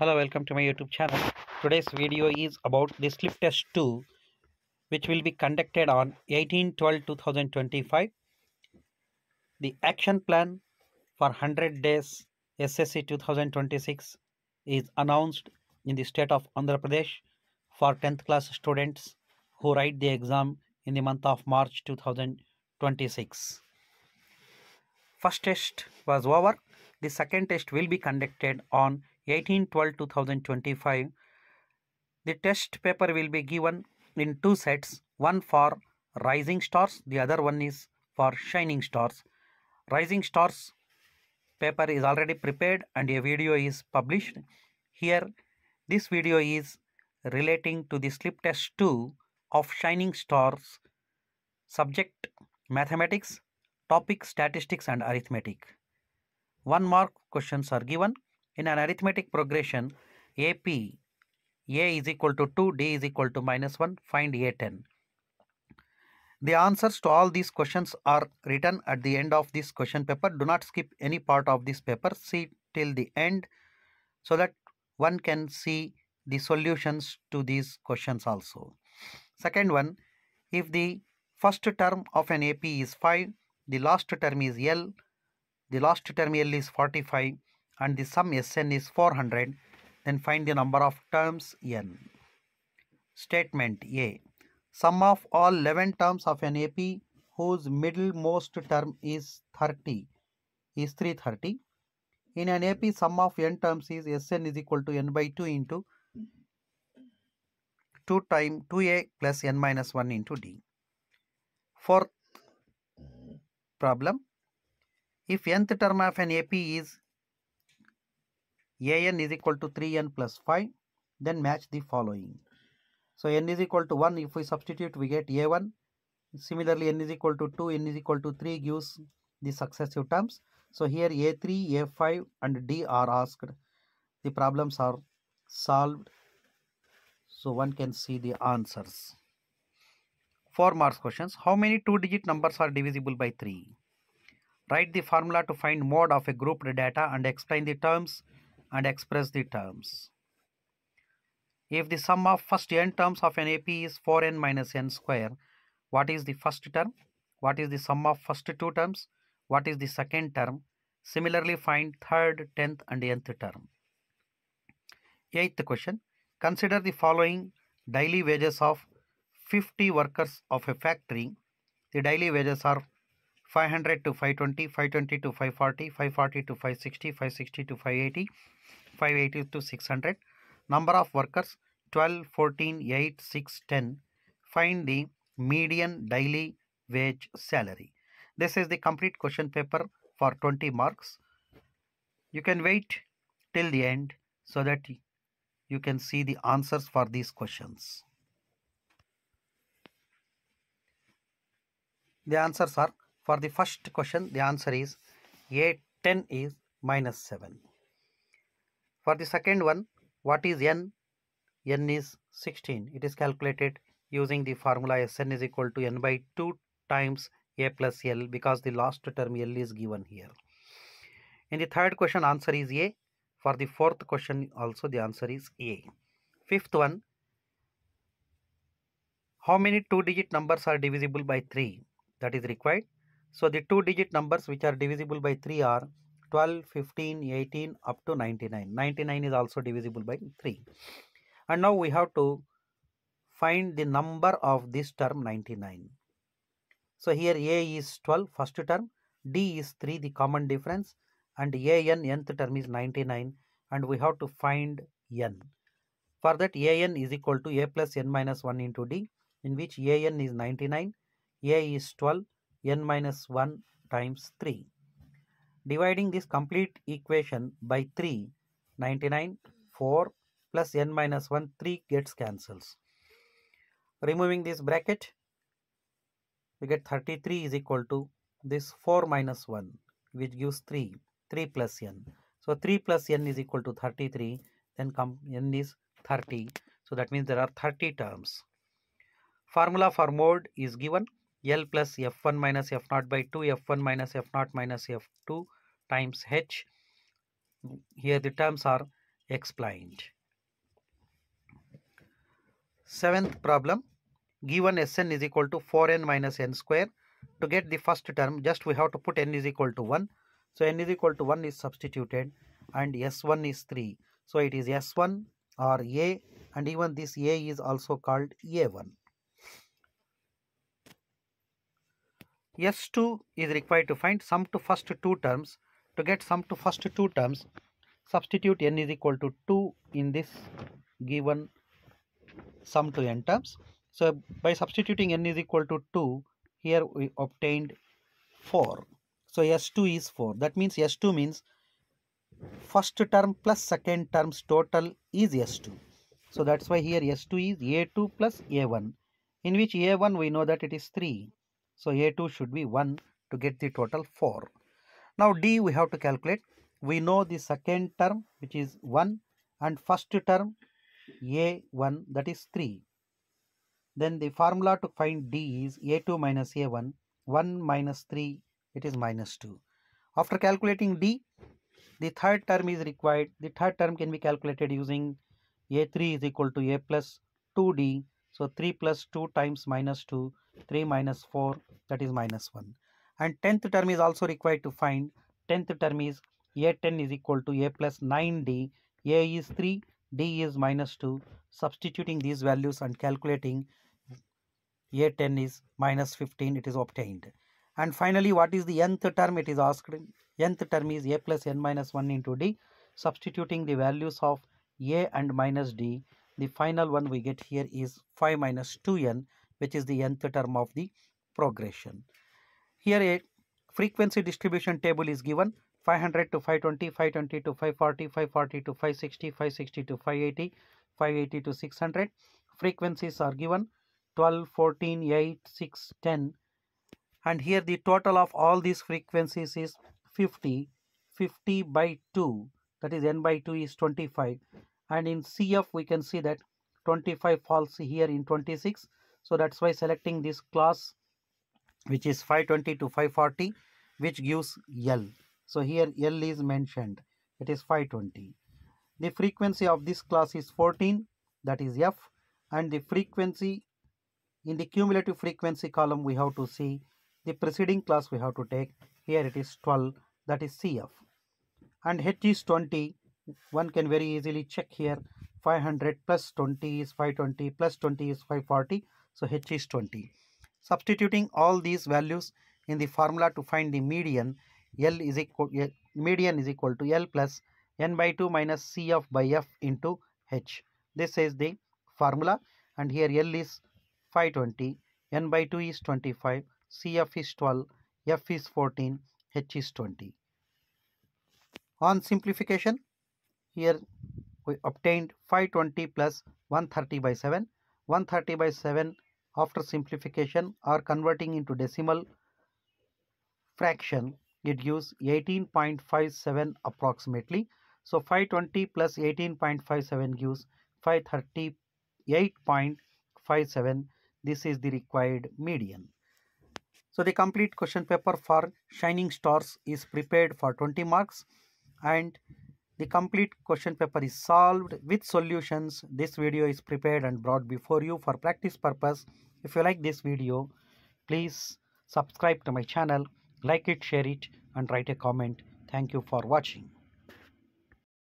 Hello, welcome to my YouTube channel. Today's video is about the slip test 2 which will be conducted on 18 12 2025. The action plan for 100 days SSC 2026 is announced in the state of Andhra Pradesh for 10th class students who write the exam in the month of March 2026. First test was over. The second test will be conducted on 18 12 2025. The test paper will be given in two sets one for rising stars, the other one is for shining stars. Rising stars paper is already prepared and a video is published. Here, this video is relating to the slip test 2 of shining stars subject mathematics topic statistics and arithmetic one mark questions are given in an arithmetic progression ap a is equal to 2 d is equal to minus 1 find a10 the answers to all these questions are written at the end of this question paper. Do not skip any part of this paper. See till the end so that one can see the solutions to these questions also. Second one if the first term of an ap is 5 the last term is l the last term l is 45 and the sum sn is 400 then find the number of terms n. Statement a. Sum of all 11 terms of an ap whose middlemost term is 30 is 330 in an ap sum of n terms is sn is equal to n by 2 into 2 time 2a plus n minus 1 into d. Fourth problem. If nth term of an ap is an is equal to 3n plus 5 then match the following. So n is equal to 1 if we substitute we get a1 similarly n is equal to 2 n is equal to 3 gives the successive terms. So here a3 a5 and d are asked. The problems are solved. So one can see the answers. Four marks questions. How many two digit numbers are divisible by 3 write the formula to find mode of a grouped data and explain the terms and express the terms if the sum of first n terms of an AP is 4n minus n square, what is the first term? What is the sum of first two terms? What is the second term? Similarly, find third, tenth and nth term. Eighth question. Consider the following daily wages of 50 workers of a factory. The daily wages are 500 to 520, 520 to 540, 540 to 560, 560 to 580, 580 to 600 number of workers 12 14 8 6 10 find the median daily wage salary. This is the complete question paper for 20 marks. You can wait till the end so that you can see the answers for these questions. The answers are for the first question the answer is a10 is minus 7 for the second one what is n? N is 16 it is calculated using the formula sn is equal to n by 2 times a plus l because the last term l is given here. In the third question answer is a. For the fourth question also the answer is a. Fifth one how many two digit numbers are divisible by 3 that is required so the two digit numbers which are divisible by 3 are 12, 15, 18 up to 99. 99 is also divisible by 3. And now we have to find the number of this term 99. So here A is 12 first term, D is 3 the common difference and AN nth term is 99 and we have to find N. For that AN is equal to A plus N minus 1 into D in which AN is 99, A is 12, N minus 1 times 3 dividing this complete equation by 3 99 4 plus n minus 1 3 gets cancels removing this bracket we get 33 is equal to this 4 minus 1 which gives 3 3 plus n. So 3 plus n is equal to 33 then come n is 30 so that means there are 30 terms. Formula for mode is given L plus F1 minus F0 by 2 F1 minus F0 minus F2 times H. Here the terms are explained. Seventh problem given Sn is equal to 4n minus n square. To get the first term just we have to put n is equal to 1. So n is equal to 1 is substituted and S1 is 3. So it is S1 or A and even this A is also called A1. S2 is required to find sum to first two terms. To get sum to first two terms, substitute n is equal to 2 in this given sum to n terms. So by substituting n is equal to 2, here we obtained 4. So S2 is 4. That means S2 means first term plus second terms total is S2. So that's why here S2 is A2 plus A1 in which A1 we know that it is 3. So A2 should be 1 to get the total 4. Now D we have to calculate. We know the second term which is 1 and first term A1 that is 3. Then the formula to find D is A2 minus A1 1 minus 3 it is minus 2. After calculating D the third term is required. The third term can be calculated using A3 is equal to A plus 2D. So 3 plus 2 times minus 2 3 minus 4 that is minus 1 and 10th term is also required to find. 10th term is a10 is equal to a plus 9d a is 3 d is minus 2 substituting these values and calculating a10 is minus 15 it is obtained. And finally what is the nth term? It is asked. Nth term is a plus n minus 1 into d. Substituting the values of a and minus d the final one we get here is 5 minus 2n which is the nth term of the progression. Here a frequency distribution table is given 500 to 520, 520 to 540, 540 to 560, 560 to 580, 580 to 600. Frequencies are given 12, 14, 8, 6, 10 and here the total of all these frequencies is 50, 50 by 2 that is n by 2 is 25 and in CF we can see that 25 falls here in 26 so that's why selecting this class which is 520 to 540 which gives L. So here L is mentioned. It is 520. The frequency of this class is 14 that is F and the frequency in the cumulative frequency column we have to see the preceding class we have to take here it is 12 that is CF and H is 20 one can very easily check here 500 plus 20 is 520 plus 20 is 540 so H is 20. Substituting all these values in the formula to find the median, L is equal median is equal to L plus n by 2 minus CF by F into H. This is the formula and here L is 520, n by 2 is 25, CF is 12, F is 14, H is 20. On simplification, here we obtained 520 plus 130 by 7. 130 by 7 after simplification or converting into decimal fraction it gives 18.57 approximately. So 520 plus 18.57 gives 538.57 this is the required median. So the complete question paper for shining stars is prepared for 20 marks and the complete question paper is solved with solutions this video is prepared and brought before you for practice purpose if you like this video, please subscribe to my channel, like it, share it and write a comment. Thank you for watching.